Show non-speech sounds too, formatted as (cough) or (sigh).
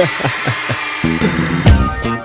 Música (laughs)